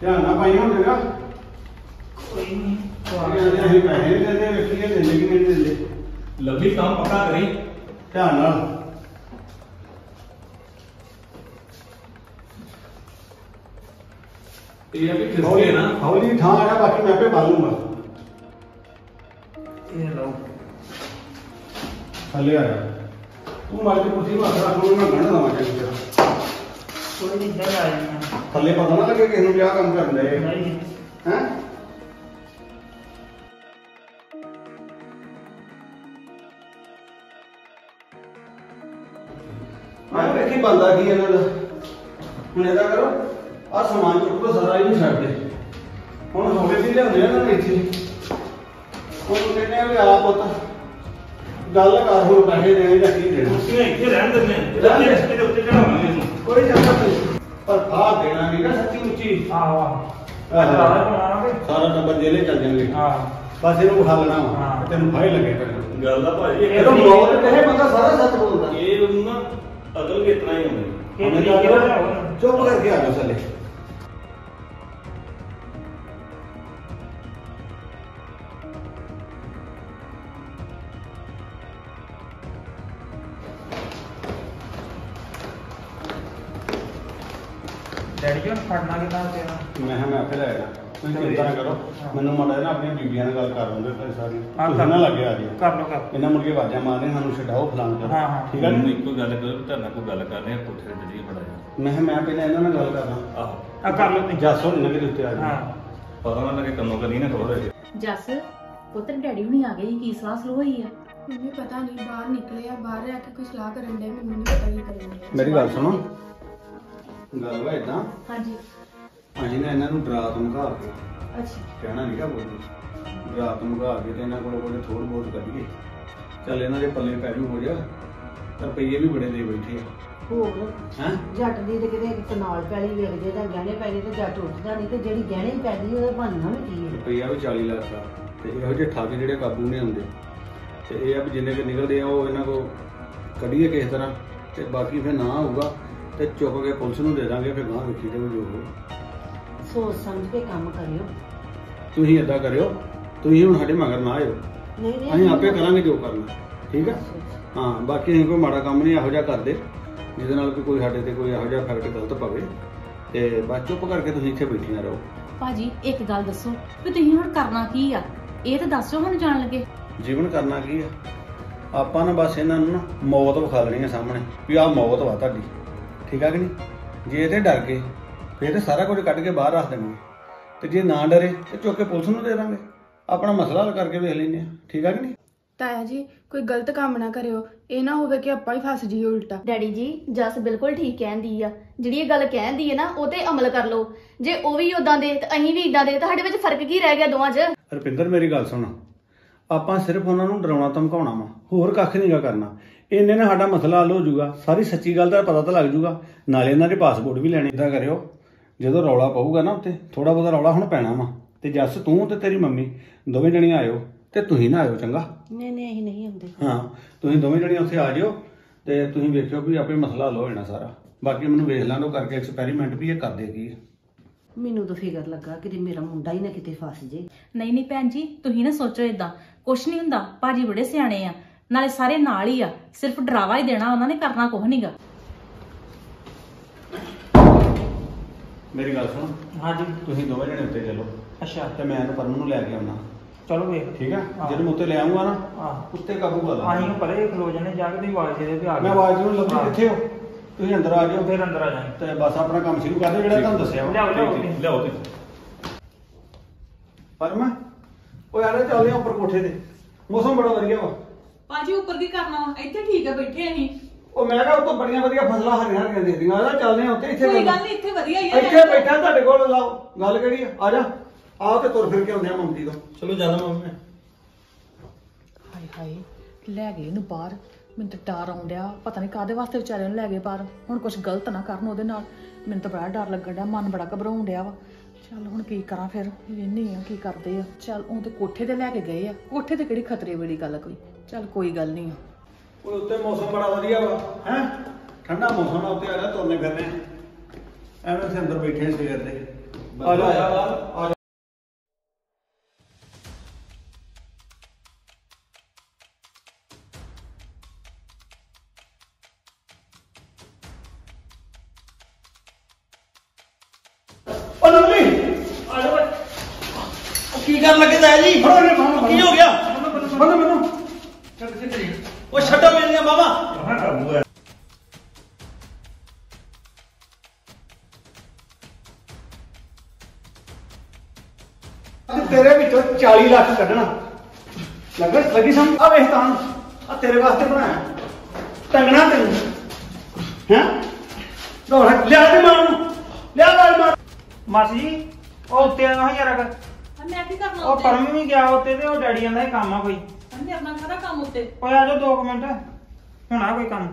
ਧਿਆਨ ਨਾਲ ਪਾਈ ਹੁਣ ਜਗਾ ਕੋਈ ਨਹੀਂ ਅਸੀਂ ਪੈਸੇ ਨਹੀਂ ਦਿੰਦੇ ਵੇਖੀਏ ਦਿੰਦੇ ਕਿ ਨਹੀਂ ਦਿੰਦੇ ਲਵਲੀ ਕੰਮ ਪੱਕਾ ਕਰੀ ਧਿਆਨ ਨਾਲ ਇਹ ਆ ਵੀ ਖਿਸਕੇ ਨਾ ਹੌਲੀ ਥਾਂ ਆ ਜਾ ਬਾਕੀ ਮੈਂ ਆਪੇ ਪਾ ਲੂੰਗਾ ਇਹ ਲਓ ਥੱਲੇ ਆ ਜਾ ਤੂੰ ਮਾਰ ਕੇ ਪੁੱਛੀ ਮਾਰ ਰੱਖ ਲੂੰ ਮੈਂ ਗੰਢ ਦਵਾਂ ਚੱਲ ਤੇਰਾ ਕੋਈ ਨਹੀਂ ਇੱਧਰ ਆ ਜਾਣਾ ਥੱਲੇ ਪਤਾ ਨਾ ਲੱਗੇ ਕਿਸ ਨੂੰ ਵਿਆਹ ਕੰਮ ਕਰਨ ਦੇ। ਹੈ? ਮੈਂ ਵੇਖੀ ਬੰਦਾ ਕੀ ਇਹਨਾਂ ਦਾ? ਹੁਣ ਇਹਦਾ ਕਰੋ ਆ ਸਮਾਨ ਚੁੱਕ ਕੇ ਸਾਰਾ ਹੀ ਨਹੀਂ ਛੱਡਦੇ ਹੁਣ ਹੋਵੇ ਵੀ ਲਿਆਉਂਦੇ ਆ ਨਾ ਇੱਥੇ। ਹੁਣ ਕਹਿੰਦੇ ਆ ਵੀ ਆ ਪੁੱਤ ਗੱਲ ਕਰ ਹੁਣ ਪੈਸੇ ਦੇਣੇ ਜਾਂ ਕੀ ਦੇਣਾ। ਇੱਥੇ ਰਹਿਣ ਦਿੰਦੇ ਰਹਿਣ ਦੇ। ਇਹਦੇ ਉੱਤੇ ਚੜਾਵਾਂਗੇ ਇਹਨੂੰ ਕੋਈ ਚੱਕਰ ਨਹੀਂ। ਪਰ ਆ ਦੇਣਾ ਨਹੀਂ ਨਾ ਸੱਚੀ ਉੱਚੀ ਆਹੋ ਆਹੋ ਆਹੋ। ਸਾਰਾ ਬਣਾਵਾਂਗੇ ਸਾਰਾ ਟੱਬਰ ਜੇਲੇ ਚੱਲ ਜਾਣਗੇ ਹਾਂ ਬਸ ਇਹਨੂੰ ਉਠਾ ਲੈਣਾ ਵਾ ਹਾਂ। ਤੈਨੂੰ ਫਾਇ ਲੱਗੇ ਕਰ ਗੱਲ ਦਾ ਭਾਜੀ ਇਹ ਇਹਨੂੰ ਮੌਤ ਕਹੇ ਬੰਦਾ ਸਾਰਾ ਸੱਚ ਬੋਲਦਾ ਇਹ ਉਹਨੂੰ ਨਾ ਅਕਲ ਵੀ ਇਤਨਾ ਹੀ ਹੁੰਦੀ ਇਹ ਹਮੇ ਤਰੀਕੇ ਜਾ ਨਾਲ ਲਿਆਓ ਨਾ। ਚੁੱਪ ਕਰਕੇ ਆ ਜਾਓ ਥੱਲੇ ਆਪੇ ਲੈ ਜਾ ਤੁਸੀਂ ਚਿੰਤਾ ਨਾ। ਕਰੋ। ਹਾਂ। ਮੈਨੂੰ ਮਾੜਾ ਜਿਹਾ ਨਾ ਆਪਣੀਆਂ ਬੀਬੀਆਂ ਨਾਲ ਗੱਲ ਕਰ ਲਉਂਦੇ ਤੇ ਸਾਰੀ। ਹਾਂ, ਤੁਸੀਂ ਨਾ। ਲੱਗੇ ਆ ਜੀ। ਕਰ ਲਓ ਕਰ ਇਹਨਾਂ ਮੁੜ ਕੇ ਮਾਰਦੇ ਸਾਨੂੰ ਛਡਾਓ ਫਲਾਣ ਕਰੋ। ਹਾਂ, ਹਾਂ। ਠੀਕ ਹੈ ਮੈਨੂੰ ਇੱਕੋ ਗੱਲ ਕਰੋ ਤੁਹਾਡੇ ਨਾਲ ਕੋਈ ਗੱਲ ਕਰਨੀ ਆ ਕੋਠੇ ਤੇ ਚੱਲੀਏ ਬੜਾ ਜਾ ਮੈਂ ਕਿਹਾ ਮੈਂ ਪਹਿਲਾਂ ਇਹਨਾਂ ਨਾਲ ਗੱਲ ਕਰਨਾ ਆਹੋ। ਆ ਕਰ ਲਓ ਤੁਸੀਂ। ਜੱਸ ਹੋਣੀ ਨਾ ਕਿਤੇ ਉੱਤੇ ਆ ਹਾਂ। ਜੀ ਪਤਾ ਨਾ ਲੱਗੇ ਕੰਨੋਂ ਕਦੀ ਨਾ ਖਬਰ ਹੋਏ। ਜੱਸ ਪੁੱਤਰ ਡੈਡੀ ਹੁਣੀ ਆ ਗਏ ਸੀ, ਕੀ ਸਲਾਹ ਸਲੂ ਹੋਈ ਆ? ਮੈਨੂੰ ਪਤਾ ਨਹੀਂ ਬਾਹਰ ਨਿਕਲੇ ਆ ਬਾਹਰ ਰਹਿ ਕੇ ਕੋਈ ਸਲਾਹ ਕਰਨ ਦੇ ਮੈਨੂੰ ਨਹੀਂ ਪਤਾ ਕੀ ਕਰਨ ਦੇ ਮੇਰੀ ਗੱਲ ਸੁਣੋ। ਗੱਲ ਵਾ ਇਦਾਂ ਹਾਂਜੀ। ਅਸੀਂ ਨਾ ਇਹਨਾਂ ਨੂੰ ਡਰਾ ਧਮਕਾ ਕੇ ਅੱਛਾ। ਕਹਿਣਾ ਨਹੀਂ ਕਾ ਬੋਲਣਾ ਡਰਾ ਧਮਕਾ ਕੇ ਤੇ ਇਹਨਾਂ ਕੋਲ ਕੋਲੇ ਥੋੜ ਬਹੁਤ ਕੱਢੀਏ ਚੱਲ ਇਹਨਾਂ ਦੇ ਪੱਲੇ ਪੈਰੂ ਹੋ ਜਾ। ਤਾਂ ਰੁਪਈਏ ਵੀ ਬੜੇ ਦੇ ਬੈਠੇ ਆ। ਹੋਰ? ਹੈਂ? ਜੱਟ ਦੀ ਤੇ ਕਿਤੇ ਇੱਕ ਨਾਲ ਪੈਲੀ ਵੇਖਦੇ ਤਾਂ ਗਹਿਣੇ ਪੈਣੇ ਤੇ ਜੱਟ ਉੱਠਦਾ ਨਹੀਂ ਤੇ ਜਿਹੜੀ ਗਹਿਣੇ ਹੀ ਪੈਦੀ ਉਹਦਾ ਬਣਨਾ ਵੀ ਕੀ ਹੈ? ਰੁਪਈਆ ਵੀ 40 ਲੱਖ ਦਾ। ਤੇ ਇਹੋ ਜਿਹੇ ਠੱਗ ਜਿਹੜੇ ਕਾਬੂ ਨਹੀਂ ਹੁੰਦੇ। ਤੇ ਇਹ ਆ ਵੀ ਜਿੰਨੇ ਕਿ ਨਿਕਲਦੇ ਆ ਉਹ ਇਹਨਾਂ ਕੋ ਕੱਢੀਏ ਕਿਸੇ ਤਰ੍ਹਾਂ। ਤੇ ਬਾਕੀ ਫਿਰ ਨਾ ਹੋਊਗਾ ਤੇ ਚੁੱਕ ਕੇ ਪੁਲਿਸ ਨੂੰ ਦੇ ਦਾਂਗੇ ਫਿਰ ਗਾਂ ਵੇਖੀ ਜਾਓ ਜੋ ਹੋਊ। ਸੋਚ ਸਮਝ ਕੇ ਕੰਮ ਕਰਿਓ। ਤੁਸੀਂ ਏਦਾਂ ਕਰਿਓ ਤੁਸੀਂ ਹੁਣ ਸਾਡੇ ਮਗਰ ਨਾ ਆਇਓ। ਨਹੀਂ ਨਹੀਂ ਅਸੀਂ ਆਪੇ ਕਰਾਂਗੇ ਜੋ ਕਰਨਾ ਠੀਕ ਆ? ਹਾਂ ਬਾਕੀ ਅਸੀਂ ਕੋਈ ਮਾੜਾ ਕੰਮ ਨਹੀਂ ਇਹੋ ਜਿਹਾ ਕਰਦੇ। ਜਿਹਦੇ ਨਾਲ ਕਿ ਕੋਈ ਸਾਡੇ ਤੇ ਕੋਈ ਇਹੋ ਜਿਹਾ ਫੈਕਟ ਗਲਤ ਪਵੇ। ਤੇ ਬਸ ਚੁੱਪ ਕਰਕੇ ਤੁਸੀਂ ਇੱਥੇ ਬੈਠੀਆਂ ਰਹੋ। ਭਾਜੀ ਇੱਕ ਗੱਲ ਦੱਸੋ ਵੀ ਤੁਸੀਂ ਹੁਣ ਕਰਨਾ ਕੀ ਆ? ਇਹ ਤਾਂ ਦੱਸੋ ਸਾਨੂੰ ਜਾਣ ਲੱਗੇ। ਜੀਵਨ ਕਰਨਾ ਕੀ ਆ? ਆਪਾਂ ਨਾ ਬਸ ਇਹਨਾਂ ਨੂੰ ਨਾ ਮੌਤ ਵਿਖਾ ਲੈਣੀ ਆ ਸਾਹਮਣੇ ਵੀ ਆਹ ਮੌਤ ਵਾ ਤੁਹਾਡੀ। ਠੀਕ ਆ ਕਿ ਨਹੀਂ? ਜੇ ਇਹਦੇ ਡਰ ਗਏ ਫਿਰ ਤੇ ਸਾਰਾ ਕੁਝ ਕੱਢ ਕੇ ਬਾਹਰ ਰੱਖ ਦੇਣਗੇ ਤੇ ਜੇ ਨਾ ਡਰੇ ਤੇ ਚੁੱਕ ਕੇ ਪੁਲਿਸ ਨੂੰ ਦੇ ਦਾਂਗੇ। ਆਪਣਾ ਮਸਲਾ ਹੱਲ ਕਰਕੇ ਵੇਖ ਲੈਂਦੇ ਆ ਠੀਕ ਆ ਕਿ ਨਹੀਂ? ਤਾਇਆ ਜੀ ਕੋਈ ਗਲਤ ਕੰਮ ਨਾ ਕਰਿਓ। ਇਹ ਨਾ ਹੋਵੇ ਕਿ ਆਪਾਂ ਹੀ ਫਸ ਜਾਈਏ ਉਲਟਾ। ਡੈਡੀ ਜੀ ਜਸ ਬਿਲਕੁਲ ਠੀਕ ਕਹਿੰਦੀ ਆ। ਜਿਹੜੀ ਇਹ ਗੱਲ ਕਹਿੰਦੀ ਹੈ ਨਾ ਉਹ ਤੇ ਅਮਲ ਕਰ ਲਓ। ਜੇ ਉਹ ਵੀ ਉਦਾਂ ਦੇ ਤੇ ਅਸੀਂ ਵੀ ਇਦਾਂ ਦੇ ਤਾਂ ਸਾਡੇ ਵਿੱਚ ਫ਼ਰਕ ਕੀ ਰਹਿ ਗਿਆ ਦੋਵਾਂ 'ਚ? ਰੁਪਿੰਦਰ ਮੇਰੀ ਗੱਲ ਸੁਣ। ਆਪਾਂ ਸਿਰਫ ਉਹਨਾਂ ਨੂੰ ਡਰਾਉਣਾ ਧਮਕਾਉਣਾ ਵਾ। ਹੋਰ ਕੱਖ ਨਹੀਂਗਾ ਕਰਨਾ। ਇੰਨੇ ਨਾਲ ਸਾਡਾ ਮਸਲਾ ਹੱਲ ਹੋ ਜਾਊਗਾ। ਸਾਰੀ ਸੱਚੀ ਗੱਲ ਦਾ ਪਤਾ ਤਾਂ ਲੱਗ ਜਾਊਗਾ। ਨਾਲੇ ਇਹਨਾਂ ਦੇ ਪਾਸਪੋਰਟ ਵੀ ਲੈਣੇ। ਇਦਾਂ ਕਰਿਓ। ਜਦੋਂ ਰੌਲਾ ਪਊਗਾ ਨਾ ਉੱਤੇ ਥੋੜਾ ਬਹੁਤਾ ਰੌਲਾ ਹੁਣ ਪੈਣਾ ਵਾ। ਤੇ ਜੱਸ ਤੂੰ ਤੇ ਤੇਰੀ ਮੰਮੀ ਦੋਵੇਂ ਜਣੀਆਂ ਆਇਓ ਤੇ ਤੁਸੀਂ ਨਾ ਆਇਓ ਚੰਗਾ। ਨਹੀਂ ਨਹੀਂ ਅਸੀਂ ਨਹੀਂ ਆਉਂਦੇ। ਹਾਂ ਤੁਸੀਂ ਦੋਵੇਂ ਜਣੀਆਂ ਉੱਥੇ ਆ ਜਿਓ ਤੇ ਤੁਸੀਂ ਵੇਖਿਓ ਵੀ ਆਪੇ ਮਸਲਾ ਹੱਲ ਹੋ ਜਾਣਾ ਸਾਰਾ। ਬਾਕੀ ਮੈਨੂੰ ਵੇਖ ਲਾਂ ਦੋ ਕਰਕੇ ਐਕਸਪੈਰੀਮੈਂਟ ਵੀ ਇਹ ਕਰਦੇ ਕੀ ਮੈਨੂੰ ਤਾਂ ਫਿਕਰ ਲੱਗਾ ਕਿ ਮੇਰਾ ਮੁੰਡਾ ਹੀ ਨਾ ਕਿਤੇ ਫਸ ਜੇ। ਨਹੀਂ ਨਹੀਂ ਭੈਣ ਜੀ ਤੁਸੀਂ ਨਾ ਸੋਚੋ ਇਦਾਂ ਕੁਛ ਨਹੀਂ ਹੁੰਦਾ ਭਾਜੀ ਬੜੇ ਸਿਆਣੇ ਆ। ਨਾਲੇ ਸਾਰੇ ਨਾਲ ਹੀ ਆ। ਸਿਰਫ ਡਰਾਵਾ ਹੀ ਦੇਣਾ ਉਹਨਾਂ ਨੇ ਕਰਨਾ ਕੁਛ ਨਹੀਂਗਾ ਮੇਰੀ ਗੱਲ ਸੁਣ। ਹਾਂਜੀ। ਤੁਸੀਂ ਦੋਵੇਂ ਜਣੇ ਉੱਤੇ ਚੱਲੋ। ਅੱਛਾ। ਤੇ ਮੈਂ ਇਹਨੂੰ ਪਰਮ ਨੂੰ ਲੈ ਕੇ ਆਉਣਾ। ਚਲੋ ਵੇਖ। ਠੀਕ ਆ? ਹਾਂ। ਜਦੋਂ ਮੈਂ ਉੱਤੇ ਲੈ ਆਉਂਗਾ ਨਾ ਆਹ ਉੱਤੇ ਕਾਬੂ ਕਰ ਲਾਂ ਅਸੀਂ ਨੂੰ ਪਰੇ ਖਲੋ ਜਾਣੇ ਜਾ ਕੇ ਤੁਸੀਂ ਆਵਾਜ਼ ਦੇ ਦਿਓ ਵੀ ਆ ਮੈਂ। ਆਵਾਜ਼ ਨੂੰ ਲੱਭੀ ਹਾਂ। ਕਿੱਥੇ ਹੋ? ਤੁਸੀਂ ਅੰਦਰ ਆ ਜਾਓ। ਫਿਰ ਅੰਦਰ ਆ ਜਾਣਾ ਤੇ ਬਸ ਆਪਣਾ ਕੰਮ ਸ਼ੁਰੂ ਕਰ ਦਿਓ ਜਿਹੜਾ ਤੁਹਾਨੂੰ ਦੱਸਿਆ ਵਾ। ਲਿਆਓ ਲਿਆਓ ਠੀਕ। ਲਿਆਓ ਤੁਸੀਂ। ਪਰਮ ਉਹ ਯਾਰ ਚੱਲਦੇ ਆ ਉੱਪਰ ਕੋਠੇ ਤੇ। ਮੌਸਮ ਬੜਾ ਵਧੀਆ ਵਾ। ਭਾਜੀ ਉੱਪਰ ਕੀ ਕਰਨਾ? ਇੱਥੇ ਠੀਕ ਹੈ ਬੈਠੇ ਅਸੀਂ। ਉਹ ਮੈਂ ਕਿਹਾ ਉੱਤੋਂ ਬੜੀਆਂ ਵਧੀਆ ਫਸਲਾਂ ਹਰੀਆਂ ਹਰੀਆਂ ਦੇਖਦੀਆਂ ਆ ਜਾ ਚੱਲਦੇ ਆ ਉੱਤੇ ਇੱਥੇ ਕੋਈ ਗੱਲ- ਨਹੀਂ ਇੱਥੇ ਵਧੀਆ ਹੀ ਹੈ ਇੱਥੇ ਬੈਠਾ ਤੁਹਾਡੇ ਕੋਲ ਲਾਓ। ਗੱਲ ਕਿਹੜੀ ਆ? ਆ ਜਾ। ਆਓ ਤੇ ਤੁਰ ਫਿਰ ਕੇ ਆਉਂਦੇ ਆ ਮੰਮੀ ਤੋਂ। ਚਲੋ ਜਾਂਦਾ ਮੰਮੀ ਹਾਏ ਹਾਏ ਲੈ ਗਏ ਇਹਨੂੰ ਬਾਹਰ। ਮੈਨੂੰ ਤਾਂ ਡਰ ਆਉਣ ਡਿਆ। ਪਤਾ ਨਹੀਂ ਕਾਦੇ ਵਾਸਤੇ ਵਿਚਾਰੇ ਨੂੰ ਲੈ ਗਏ ਬਾਹਰ। ਹੁਣ ਕੁਝ ਗਲਤ ਨਾ ਕਰਨ ਉਹਦੇ ਨਾਲ। ਮੈਨੂੰ ਤਾਂ ਬੜਾ ਡਰ ਲੱਗਣ ਡਿਆ। ਮਨ ਬੜਾ ਘਬਰਾਉਣ ਡਿਆ ਵਾ। ਚੱਲ ਹੁਣ ਕੀ ਕਰਾਂ ਫਿਰ? ਵੇਹਨੀ ਆ ਕੀ ਕਰਦੇ ਆ? ਚੱਲ ਉਹ ਤੇ ਕੋਠੇ ਤੇ ਲੈ ਕੇ ਗਏ ਆ। ਕੋਠੇ ਤੇ ਕਿਹੜੀ ਖਤਰੇ ਵਾਲੀ ਗੱਲ ਆ ਕੋਈ? ਚੱਲ ਕੋਈ ਗੱਲ ਨਹੀਂ ਆ। ਉਹ ਉੱਤੇ ਮੌਸਮ ਬੜਾ ਵਧੀਆ ਵਾ ਹੈ? ਠੰਡਾ ਮੌਸਮ ਆ ਉੱਤੇ ਆ ਜਾ ਤੁਰਨੇ ਫਿਰਨੇ ਐਵੇਂ ਅਸੀਂ ਅੰਦਰ ਬੈਠੇ ਹਾਂ ਸਵੇਰ ਦੇ। ਆ ਜਾ ਆ ਜਾ ਤੇਰੇ ਵਿੱਚੋਂ 40 ਲੱਖ ਕੱਢਣਾ। ਲੱਗਾ ਲੱਗੀ ਸਮ ਆ ਵੇਖ ਤਾਂ। ਆ ਤੇਰੇ ਵਾਸਤੇ ਬਣਾਇਆ। ਟੰਗਣਾ ਤੈਨੂੰ। ਹੈ? ਦੌੜ ਲਿਆ ਤੇ ਮਾਰ ਲਿਆ ਮਾਰ ਮਾਰ ਮਾਸੀ ਜੀ ਉਹ ਉੱਤੇ ਆ ਨਾ ਯਾਰ ਮੈਂ ਕੀ ਕਰਨਾ ਉਹ ਪਰਮ ਵੀ ਗਿਆ ਉੱਤੇ ਤੇ ਉਹ ਡੈਡੀ ਇਹ ਕੰਮ ਆ ਕੋਈ। ਅੰਦੇ ਆਪਣਾ ਕੰਮ ਉੱਤੇ। ਓਏ ਆ ਜਾਓ 2 ਮਿੰਟ। ਹੋਣਾ ਕੋਈ ਕੰਮ।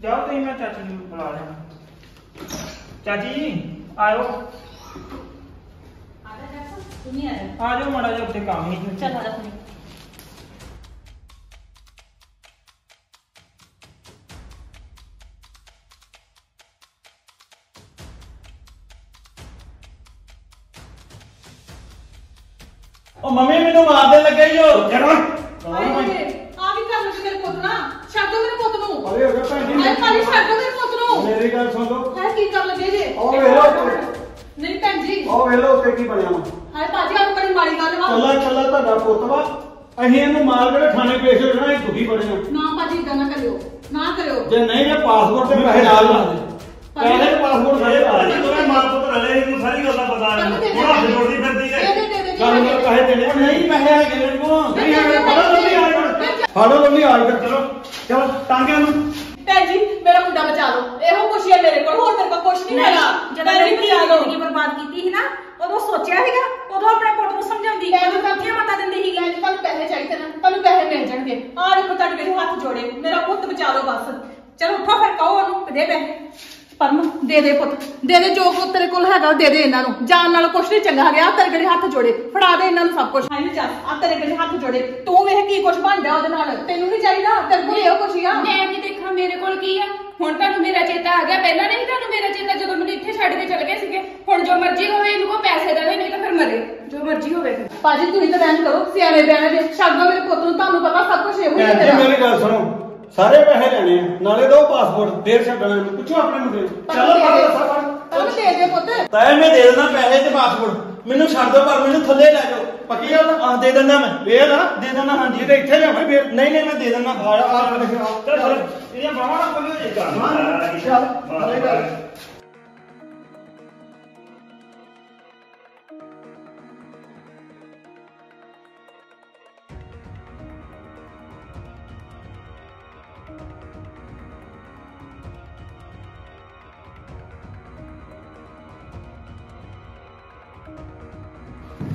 ਜਾਓ ਤੁਸੀਂ ਮੈਂ ਚਾਚੀ ਨੂੰ ਬੁਲਾ ਲੈਣਾ ਚਾਚੀ ਆਇਓ। ਜੈਕਸਨ ਤੂੰ ਨਹੀਂ ਆਇਆ? ਆ ਜਾਓ ਮੜਾ ਜਿਹਾ ਉੱਤੇ ਕੰਮ ਨਹੀਂ ਚੱਲ ਆ ਜਾ ਤੂੰ। ਉਹ ਮੰਮੀ ਮੈਨੂੰ ਮਾਰਦੇ ਲੱਗੇ ਈ ਓ ਜੜਾ ਆ ਕੀ ਕਰ ਲੱਗੇ ਮੇਰੇ ਪੁੱਤ ਨਾ। ਛੱਡ ਦੋ ਮੇਰੇ ਪੁੱਤ ਨੂੰ। ਅਰੇ ਹੋ ਗਿਆ ਭੈਣ ਜੀ ਹਾਏ ਭਾਜੀ ਛੱਡ ਦੋ ਮੇਰੇ ਪੁੱਤ ਨੂੰ। ਮੇਰੀ ਗੱਲ ਸੁਣ ਲਓ। ਹਾਏ ਕੀ ਕਰ ਲੱਗੇ ਜੇ? ਉਹ ਵੇਖ ਉੱਤੇ। ਨਹੀਂ ਭੈਣ ਜੀ। ਉਹ ਵੇਖ ਲਓ ਉੱਤੇ ਕੀ ਬਣਿਆ ਵਾ ਹਾਏ ਭਾਜੀ ਆਪ ਬੜੀ ਮਾੜੀ ਗੱਲ ਵਾ ਕੱਲਾ ਕੱਲਾ ਤੁਹਾਡਾ ਪੁੱਤ ਵਾ। ਅਸੀਂ ਇਹਨੂੰ ਮਾਰ ਕੇ ਥਾਣੇ ਪੇਸ਼ ਹੋ ਜਾਣਾ ਇਹ ਦੁਖੀ ਬਣੇ ਆ ਨਾ ਭਾਜੀ ਇਦਾਂ ਨਾ ਕਰਿਓ। ਨਾ ਕਰਿਓ। ਜੇ ਨਹੀਂ ਜੇ ਪਾਸਪੋਰਟ ਤੇ ਪੈਸੇ ਨਾਲ ਲਾ ਦੇ। ਪੈਸੇ ਪਾਸਪੋਰਟ ਸਾਰੇ ਲਾ ਦੇ। ਦੋਵੇਂ ਮਾਂ ਪੁੱਤ ਰਲੇ ਇਹਨੂੰ ਸਾਰੀ ਗੱਲ ਦਾ ਪਤਾ। ਉਹ ਹੱਥ ਜੋੜਦੀ ਫਿਰਦੀ ਹੈ। ਗੱਲ ਕਰ ਪੈਸੇ ਦੇਣੇ। ਨਹੀਂ ਪੈਸੇ ਹੈਗੇ ਮੇਰੇ ਕੋਲ। ਨਹੀਂ ਹੈਗੇ ਫੜੋ ਲੰਮੀ ਆ ਇੱਧਰ ਫੜੋ ਲੰਮੀ ਆ ਇੱਧਰ ਚਲੋ ਚਲੋ ਟਾਂਗਿਆਂ ਨੂੰ ਭੈਣ ਜੀ ਮੇਰਾ ਮੁੰਡਾ ਬਚਾ ਲਓ। ਇਹੋ ਕੁਛ ਹੀ ਹੈ ਮੇਰੇ ਕੋਲ ਹੋਰ ਮੇਰੇ ਕੋਲ ਕੁਛ ਨਹੀਂ ਹੈਗਾ। ਜਦੋਂ ਭੈਣ ਜੀ ਮੇਰੀ ਬਚਾ ਲਓ। ਜ਼ਿੰਦਗੀ ਬਰਬਾਦ ਕੀਤੀ ਸੀ ਨਾ ਉਦੋਂ ਸੋਚਿਆ ਸੀਗਾ ਉਦੋਂ ਆਪਣੇ ਪੁੱਤ ਨੂੰ ਸਮਝਾਉਂਦੀ ਭੈਣ ਜੀ ਉਦੋਂ ਕਿੱਥੇ ਮਤਾ ਦਿੰਦੀ ਸੀਗੀ। ਭੈਣ ਜੀ ਤੁਹਾਨੂੰ ਪੈਸੇ ਚਾਹੀਦੇ ਨਾ ਤੁਹਾਨੂੰ ਪੈਸੇ ਮਿਲ ਜਾਣਗੇ। ਆਹ ਦੇਖੋ ਤੁਹਾਡੇ ਮੇਰੇ ਹੱਥ ਜੋੜੇ ਮੇਰਾ ਪੁੱਤ ਬਚਾ ਲਓ ਬਸ। ਚਲੋ ਉੱਠੋ ਫਿਰ ਕਹੋ ਉਹਨੂੰ ਦੇ ਪੈਸੇ। ਪਰਮ ਦੇ ਦੇ ਪੁੱਤ। ਦੇ ਦੇ ਜੋ ਤੇਰੇ ਕੋਲ ਹੈਗਾ ਉਹ ਦੇ ਦੇ ਇਹਨਾਂ ਨੂੰ। ਜਾਨ ਨਾਲ ਕੁਛ ਨਹੀਂ ਚੰਗਾ ਗਿਆ ਤੇਰੇ ਗਲੇ ਹੱਥ ਜੋੜੇ। ਫੜਾ ਦੇ ਇਹਨਾਂ ਨੂੰ ਸਭ ਕੁਝ ਹਾਂ ਚੱਲ ਆ ਤੇਰੇ ਗਲੇ ਹੱਥ ਜੋੜੇ। ਤੂੰ ਵੇਖ ਕੀ ਕੁਛ ਬਣਦਾ ਉਹਦੇ ਨਾਲ। ਤੈਨੂੰ ਨਹੀਂ ਚਾਹੀਦਾ ਤੇਰੇ ਕੋਲ ਇਹੋ ਕੁਛ ਹੀ ਆ। ਮੈਂ ਕੀ ਦੇਖਾਂ ਮੇਰੇ ਕੋਲ ਕੀ ਆ? ਹੁਣ ਤੁਹਾਨੂੰ ਮੇਰਾ ਚੇਤਾ ਆ ਗਿਆ। ਪਹਿਲਾਂ ਨਹੀਂ ਤੁਹਾਨੂੰ ਮੇਰਾ ਚੇਤਾ ਜਦੋਂ ਮੈਨੂੰ ਇੱਥੇ ਛੱਡ ਕੇ ਚਲੇ ਗਏ ਸੀਗੇ। ਹੁਣ ਜੋ ਮਰਜ਼ੀ ਹੋਵੇ ਇਹਨੂੰ ਕੋ ਪੈਸੇ ਦੇਵੇ ਨਹੀਂ ਤਾਂ ਫਿਰ ਮਰੇ। ਜੋ ਮਰਜ਼ੀ ਹੋਵੇ ਫਿਰ। ਭਾਜੀ ਤੁਸੀਂ ਤਾਂ ਰਹਿਣ ਕਰੋ। ਸਿਆਣੇ ਬਿਆਣੇ ਦੇ ਛੱਡ ਮੇਰੇ ਪੁੱਤ ਨੂੰ ਤੁਹਾਨੂੰ ਪਤਾ ਸਭ ਕੁਝ ਇਹੋ ਹੀ ਹੈ ਮੇਰੀ ਗੱਲ ਸੁਣੋ। ਸਾਰੇ ਪੈਸੇ ਲੈਣੇ ਆ ਨਾਲੇ ਦੋ ਪਾਸਪੋਰਟ ਫੇਰ ਛੱਡਣਾ ਇਹਨੂੰ ਪੁੱਛੋ ਆਪਣੇ ਮੁੰਡੇ ਨੂੰ ਚਲੋ ਫੜੋ ਦੱਸੋ ਫੜ ਉਹਨੂੰ ਦੇ ਦੇ ਪੁੱਤ ਤਾਂ ਮੈਂ ਦੇ ਦੇਣਾ ਪੈਸੇ ਤੇ ਪਾਸਪੋਰਟ ਮੈਨੂੰ ਛੱਡ ਦਿਓ ਪਰ ਮੈਨੂੰ ਥੱਲੇ ਲੈ ਜਾਓ ਪੱਕੀ ਗੱਲ ਆ ਦੇ ਦਿੰਦਾ ਮੈਂ ਵੇਲ ਆ ਦੇ ਦਿੰਦਾ ਹਾਂਜੀ ਤੇ ਇੱਥੇ ਲਿਆਵਾਂ ਫੇਰ ਨਹੀਂ ਨਹੀਂ ਮੈਂ ਦੇ ਦਿੰਦਾ ਆ ਆ ਲਿਖ ਚੱਲ ਚੱਲ ਇਹਦੀਆਂ ਬਾਹਾਂ ਨਾ ਖੋਲਿਓ ਜੇ ਚੱਲ